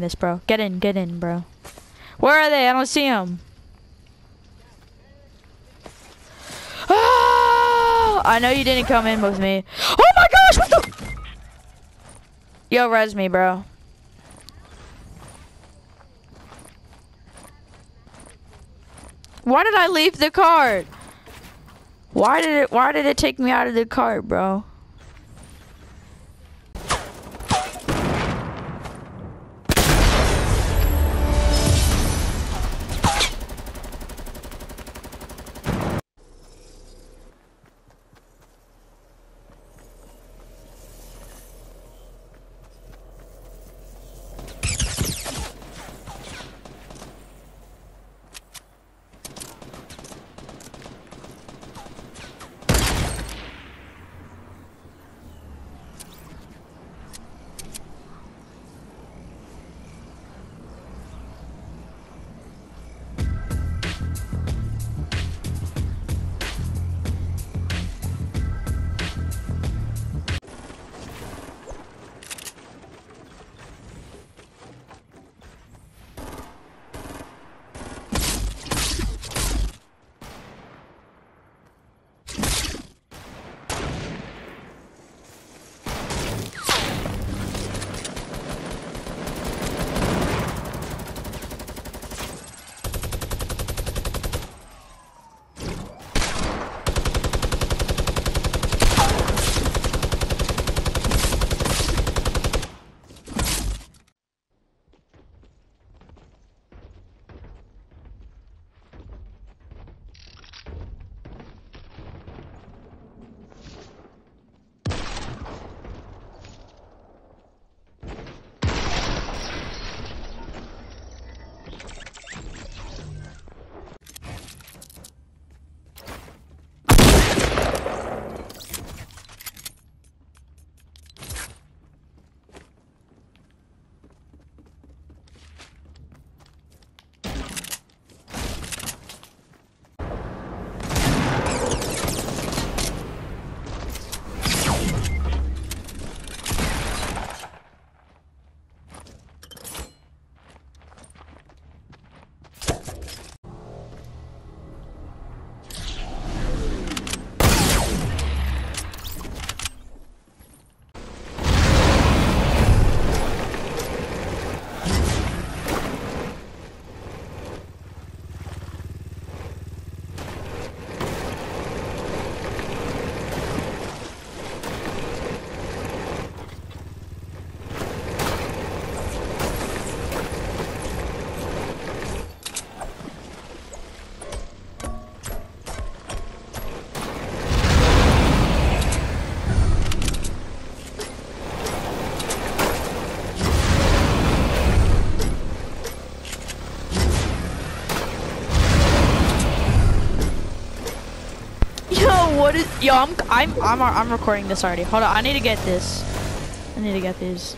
this, bro. Get in, get in, bro. Where are they? I don't see them. Oh, ah! I know you didn't come in with me. Oh my gosh, what the? Yo, res me, bro. Why did I leave the cart? Why did it why did it take me out of the cart, bro? What is? Yo, I'm I'm I'm I'm recording this already. Hold on, I need to get this. I need to get these.